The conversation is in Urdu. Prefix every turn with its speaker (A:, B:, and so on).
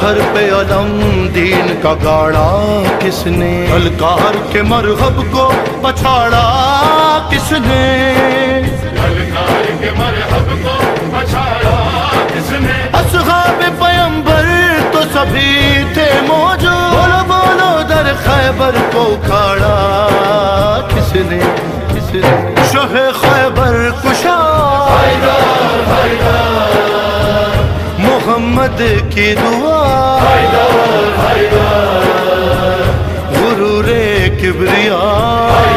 A: پتھر پہ علم دین کا گاڑا کس نے؟ الکار کے مرغب کو پچھاڑا کس نے؟
B: کو
A: کھاڑا کس نے کس نے؟ شہ خیبر کشا۔ محمد کی دعا۔ غرور کبریا۔